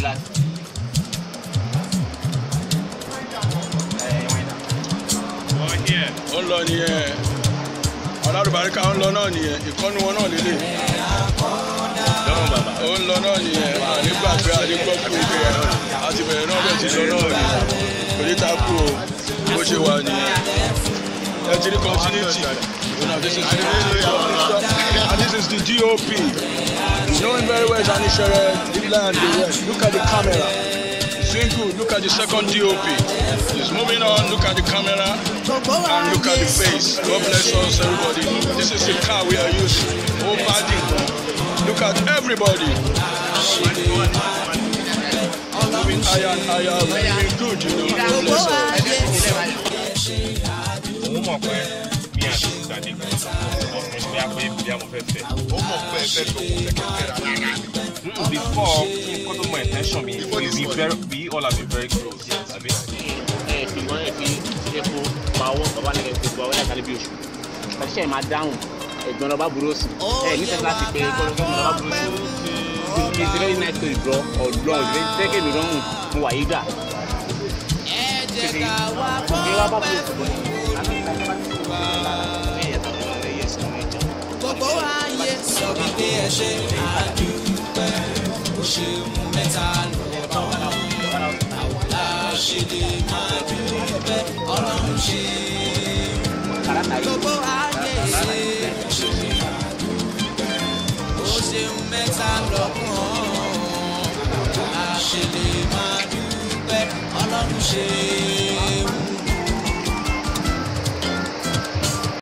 glass. ó ń lọ nìyẹn ọlọ́rùbáríkà ó ń lọ náà nìyẹn ìkọ́nu wọn náà lélẹ̀. Ó ń lọ náà nìyẹn ànígbàgbé ànígbọ́kú pé àti bẹ̀rẹ̀ náà bẹ̀ ti lọ náà nìyẹn kò ní ta kú o bó ṣe wà nìyẹn ẹ. Ti rí continuity. And this is the and knowing very well Janishere Midland the West look at the camera. Good look at the second DOP he's moving on. Look at the camera. And look at the face. God bless us everybody. This is the car we are using. Oh body look at everybody. Moving higher and higher moving good you know. God bless us. òun mọ̀ pé mi àti ìgbàdé kan ọkùnrin bí a pé bí a mo fẹ́ fẹ́. ó mọ̀ pé ẹ fẹ́ lòun fẹ́ kẹ́kẹ́ rà rárá. Mm, before kó tó mọ intention mi Before we be very we all have been very close abi. ẹ fi wọn ẹ fi epo pa owó bàbá ní epo pa owó láti bí oṣù. Ṣàṣìṣe ẹ máa dáhùn ẹ̀gbọ́n lọba burú sí. Ẹ ní tẹsán láti pé kọlọsọ lọba burú sí. it is very nice to draw ọlọ ìdílé tẹkẹ mi lọrùn mo wà tètè ní wàá bá burú sí? bọ gbogbo Jídé ẹ ṣé àdúpẹ́ o ṣeun mẹ́ta lọ́wọ́ tán. Àwòlá Jídé máa dúpẹ́. Ọlọ́run ṣe. Gbogbo ayé ṣe. O ṣeun àdúpẹ́ o ṣeun mẹ́ta lọ́wọ́ àwòlá Jídé máa dúpẹ́. Ọlọ́run ṣe.